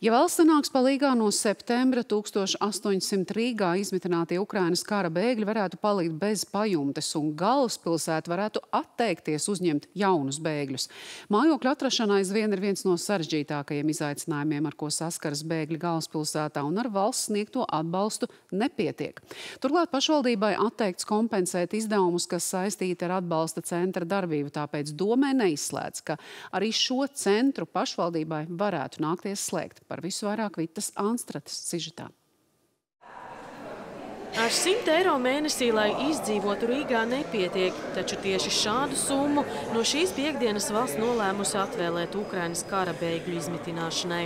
Ja valsts nāks palīgā no septembra 1800 Rīgā izmitinātie Ukrainas kara bēgļi varētu palikt bez pajumtes un galvaspilsēta varētu atteikties uzņemt jaunus bēgļus. Mājokļu atrašana aizvien ir viens no sarežģītākajiem izaicinājumiem, ar ko saskaras bēgļi galvaspilsētā un ar valsts sniegto atbalstu nepietiek. Turklāt pašvaldībai atteikts kompensēt izdevumus, kas saistīti ar atbalsta centra darbību, tāpēc domē neizslēdz, ka arī šo centru pašvaldībai varētu nākties slēgt. Par visu vairāk Vitas Anstrates sižetā. Ar 100 eiro mēnesī, lai izdzīvotu Rīgā, nepietiek. Taču tieši šādu summu no šīs piekdienas valsts nolēmusi atvēlēt Ukrainas kara bēgļu izmitināšanai.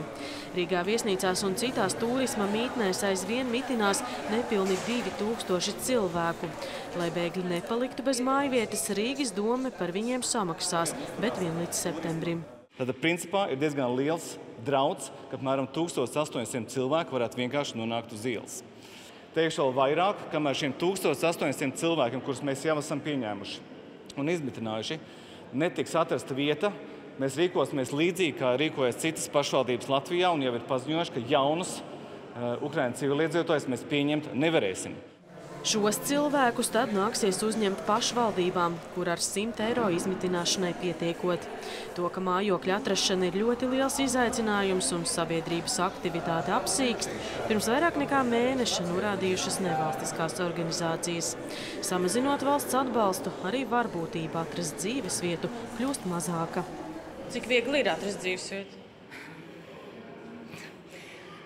Rīgā viesnīcās un citās turisma mītnēs aizvien mitinās nepilni 2000 cilvēku. Lai bēgļi nepaliktu bez mājvietas, Rīgas dome par viņiem samaksās, bet vien līdz septembrim. Tad, principā, ir diezgan liels drauds, ka apmēram 1800 cilvēku varētu vienkārši nonākt uz ielas. Teikšu vēl vairāk, kamēr šiem 1800 cilvēkiem, kurus mēs jau esam pieņēmuši un izmitinājuši, netiks atrasta vieta, mēs rīkosimies līdzīgi, kā rīkojas citas pašvaldības Latvijā un jau ir paziņojuši, ka jaunus uh, Ukraiņu civiliedzīvotājus mēs pieņemt nevarēsim. Šos cilvēkus tad nāksies uzņemt pašvaldībām, kur ar 100 eiro izmitināšanai pietiekot. To, ka mājokļa atrašana ir ļoti liels izaicinājums un sabiedrības aktivitāte apsīkst, pirms vairāk nekā mēneša norādījušas nevalstiskās organizācijas. Samazinot valsts atbalstu, arī varbūtība atrast dzīves vietu kļūst mazāka. Cik viegli ir atrast dzīves vietu?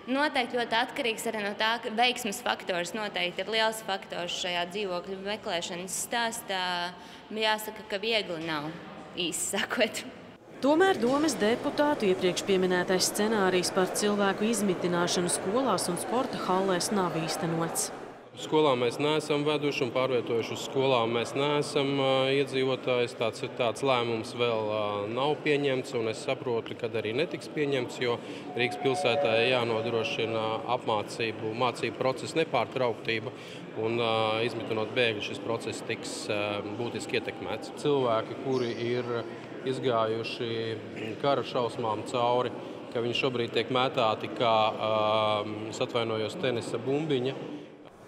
Noteikti ļoti atkarīgs arī no tā, ka veiksmes faktors noteikti ir liels faktors šajā dzīvokļu meklēšanas stāstā. Jāsaka, ka viegli nav īsi sakot. Tomēr domes deputātu iepriekš pieminētais scenārijs par cilvēku izmitināšanu skolās un sporta hallēs nav īstenots. Skolā mēs neesam veduši un pārvietojuši uz skolām. Mēs neesam iedzīvotājs. Tāds, tāds lēmums vēl nav pieņemts, un es saprotu, ka arī netiks pieņemts, jo Rīgas pilsētā jānodrošina apmācību, mācību procesa nepārtrauktība. Un, izmitinot bēgļu, šis process tiks būtiski ietekmēts. Cilvēki, kuri ir izgājuši kara šausmām cauri, ka viņi šobrīd tiek mētāti kā, uh, atvainojos, tenisa bumbiņa.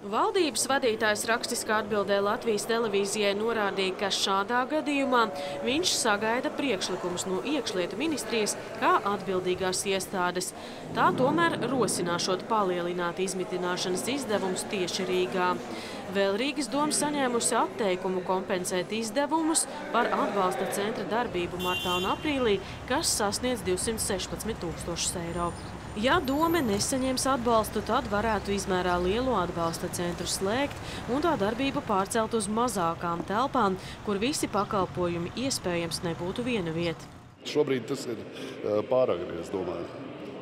Valdības vadītājs rakstiskā atbildē Latvijas televīzijai norādīja, ka šādā gadījumā viņš sagaida priekšlikumus no iekšlietu ministrijas kā atbildīgās iestādes. Tā tomēr rosināšot palielināt izmitināšanas izdevumus tieši Rīgā. Vēl Rīgas doma saņēmusi atteikumu kompensēt izdevumus par atbalsta centra darbību martā un aprīlī, kas sasniedz 216 tūkstošus eiro. Ja dome nesaņems atbalstu, tad varētu izmērā lielo atbalsta centru slēgt un tā darbību pārcelt uz mazākām telpām, kur visi pakalpojumi iespējams nebūtu viena vieta. Šobrīd tas ir pāragri, es domāju.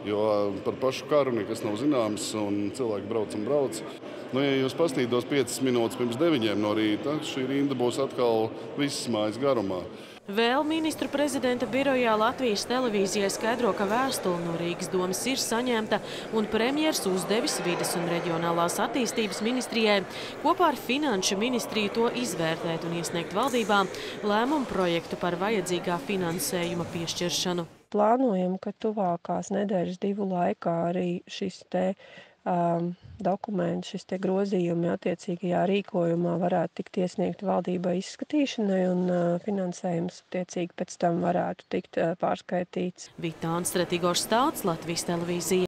Jo par pašu karu nekas nav zināms, un cilvēki brauc un brauc. Nu, ja jūs pastītos 5 minūtes pirms 9 no rīta, šī rinda būs atkal visas mājas garumā. Vēl ministru prezidenta birojā Latvijas televīzijai skaidro, ka vēstule no Rīgas domas ir saņemta un premjers uzdevis vides un reģionālās attīstības ministrijai kopā ar finanšu ministriju to izvērtēt un iesniegt valdībā lēmumu projektu par vajadzīgā finansējuma piešķiršanu. Plānojam, ka tuvākās nedēļas divu laikā arī šis te dokumenti, šis grozījumi attiecīgajā rīkojumā varētu tikt iesniegt valdībai izskatīšanai un uh, finansējums attiecīgi pēc tam varētu tikt uh, pārskaitīts. Vitāns Stratīgors Stāts, Latvijas televīzija.